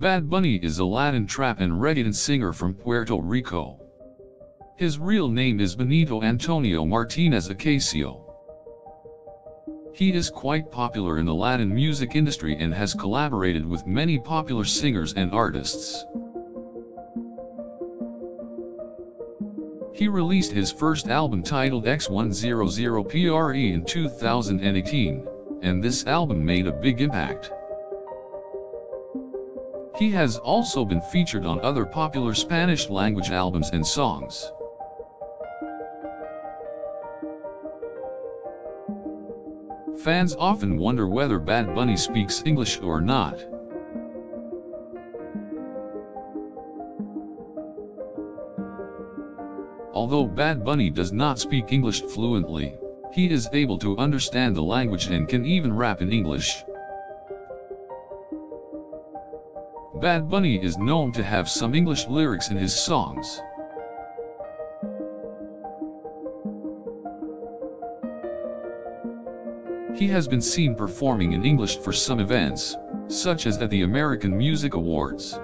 Bad Bunny is a Latin trap and reggaeton singer from Puerto Rico. His real name is Benito Antonio Martinez Ocasio. He is quite popular in the Latin music industry and has collaborated with many popular singers and artists. He released his first album titled X100PRE in 2018, and this album made a big impact. He has also been featured on other popular Spanish language albums and songs. Fans often wonder whether Bad Bunny speaks English or not. Although Bad Bunny does not speak English fluently, he is able to understand the language and can even rap in English. Bad Bunny is known to have some English lyrics in his songs. He has been seen performing in English for some events, such as at the American Music Awards.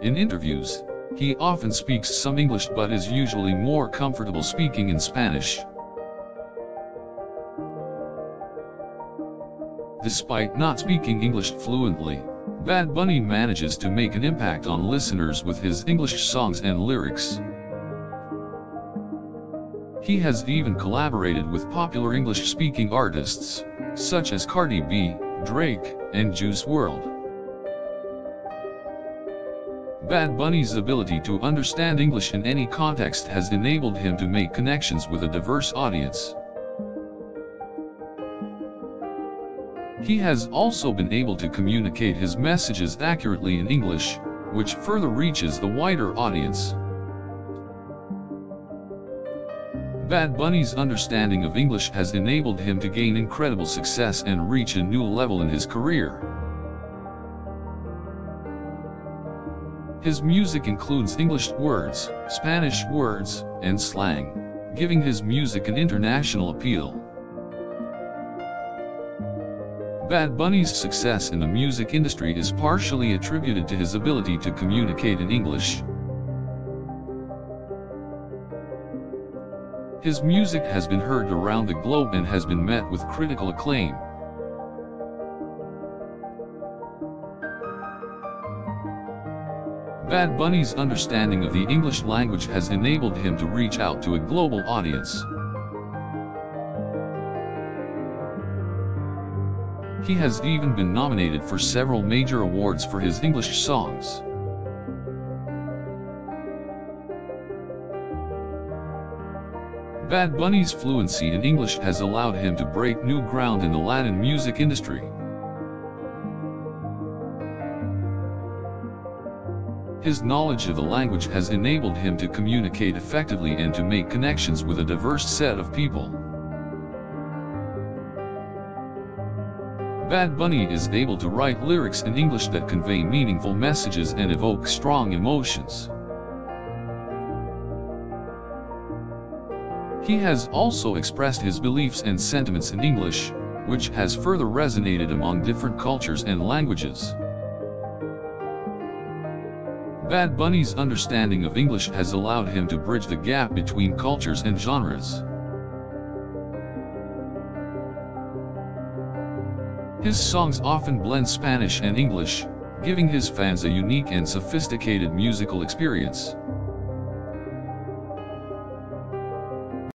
In interviews, he often speaks some English but is usually more comfortable speaking in Spanish. Despite not speaking English fluently, Bad Bunny manages to make an impact on listeners with his English songs and lyrics. He has even collaborated with popular English-speaking artists, such as Cardi B, Drake, and Juice WRLD. Bad Bunny's ability to understand English in any context has enabled him to make connections with a diverse audience. He has also been able to communicate his messages accurately in English, which further reaches the wider audience. Bad Bunny's understanding of English has enabled him to gain incredible success and reach a new level in his career. His music includes English words, Spanish words, and slang, giving his music an international appeal. Bad Bunny's success in the music industry is partially attributed to his ability to communicate in English. His music has been heard around the globe and has been met with critical acclaim. Bad Bunny's understanding of the English language has enabled him to reach out to a global audience. He has even been nominated for several major awards for his English songs. Bad Bunny's fluency in English has allowed him to break new ground in the Latin music industry. His knowledge of the language has enabled him to communicate effectively and to make connections with a diverse set of people. Bad Bunny is able to write lyrics in English that convey meaningful messages and evoke strong emotions. He has also expressed his beliefs and sentiments in English, which has further resonated among different cultures and languages. Bad Bunny's understanding of English has allowed him to bridge the gap between cultures and genres. His songs often blend Spanish and English, giving his fans a unique and sophisticated musical experience.